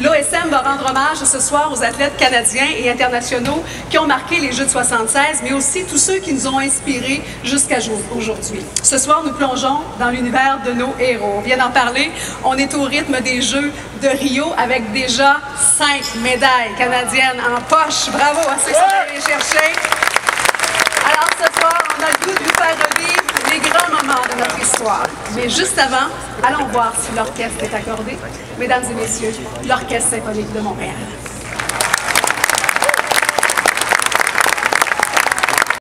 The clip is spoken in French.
L'OSM va rendre hommage ce soir aux athlètes canadiens et internationaux qui ont marqué les Jeux de 76, mais aussi tous ceux qui nous ont inspirés jusqu'à aujourd'hui. Ce soir, nous plongeons dans l'univers de nos héros. On vient d'en parler. On est au rythme des Jeux de Rio avec déjà cinq médailles canadiennes en poche. Bravo à ceux qui sont allés chercher. Mais juste avant, allons voir si l'orchestre est accordé. Mesdames et messieurs, l'Orchestre symphonique de Montréal.